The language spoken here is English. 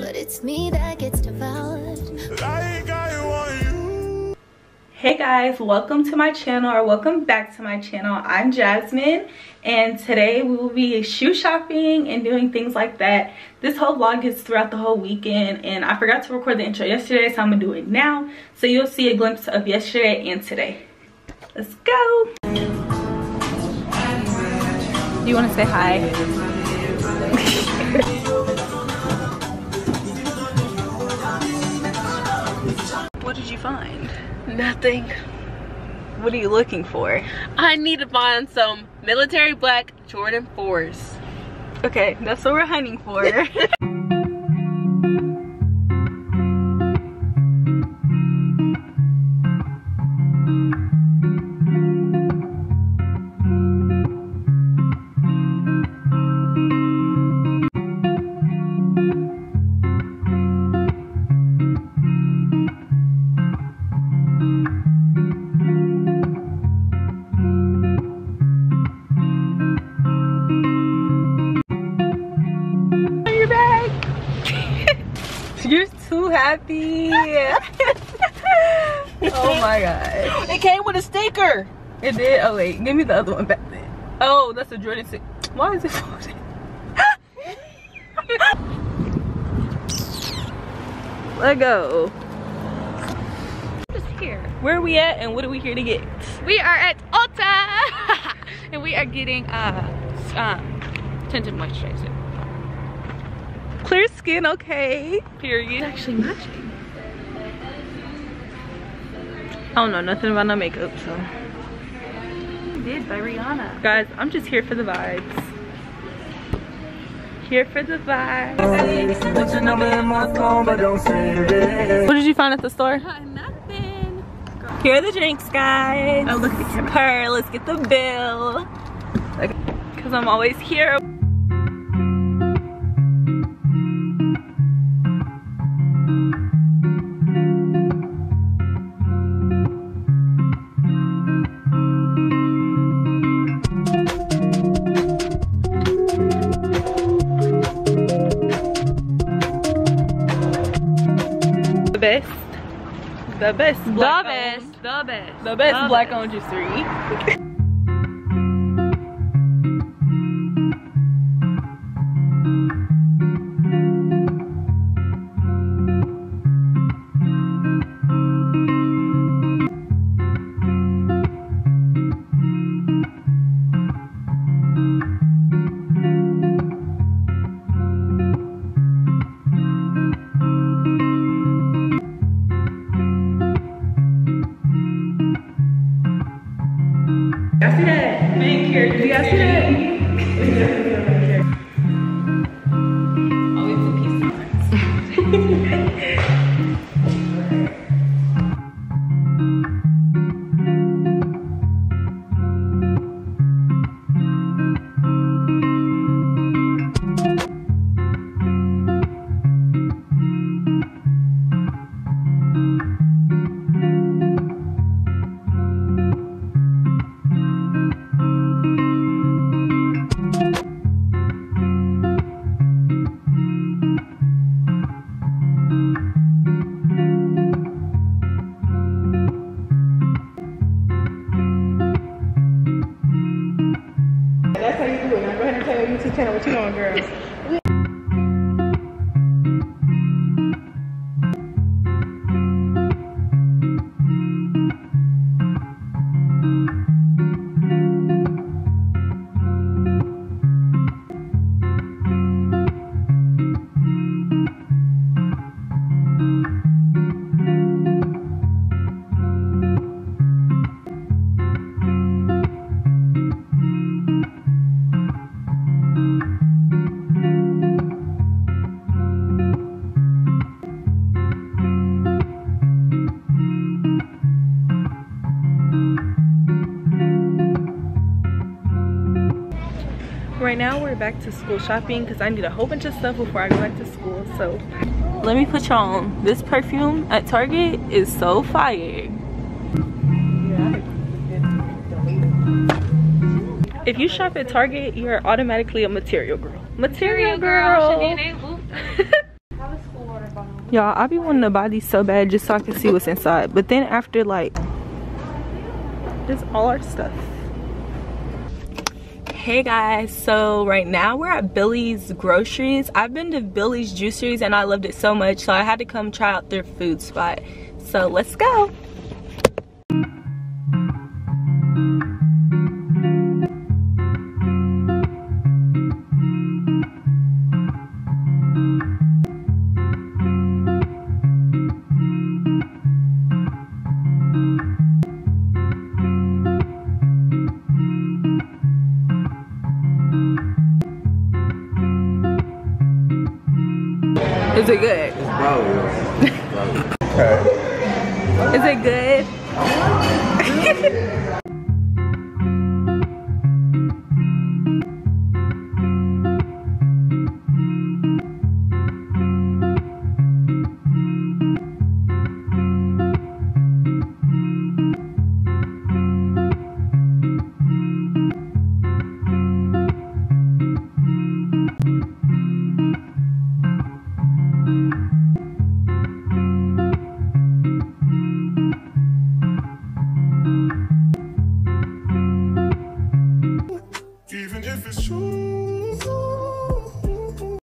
but it's me that gets devoured. Like I want you. Hey guys, welcome to my channel or welcome back to my channel. I'm Jasmine and today we will be shoe shopping and doing things like that. This whole vlog is throughout the whole weekend and I forgot to record the intro yesterday so I'm gonna do it now. So you'll see a glimpse of yesterday and today. Let's go. Do you wanna say hi? Did you find? Nothing. What are you looking for? I need to find some military black Jordan 4s. Okay, that's what we're hunting for. You're too happy. oh my god. It came with a sticker. It did. Oh wait, give me the other one back then. Oh, that's a Jordan 6. Why is it folded? Let go. Just here. Where are we at and what are we here to get? We are at Ulta and we are getting uh um tinted moisturizer. Clear skin, okay. Period. Actually matching. Oh, I don't know nothing about no makeup, so. Did by Rihanna. Guys, I'm just here for the vibes. Here for the vibes. Put your number in my phone, but don't save it. What did you find at the store? nothing. Here are the drinks, guys. Oh, look at her. Let's get the bill. Because I'm always here. The best. The best. The best. The best The black owned juicery. big you doing, girl. Right now we're back to school shopping because I need a whole bunch of stuff before I go back to school. So let me put y'all on. This perfume at Target is so fire. If you shop at Target, you're automatically a material girl. Material girl. Y'all, I be wanting to buy these so bad just so I can see what's inside. But then after like, there's all our stuff. Hey guys, so right now we're at Billy's Groceries. I've been to Billy's Juiceries and I loved it so much, so I had to come try out their food spot. So let's go. Is it good? Okay. Is it good?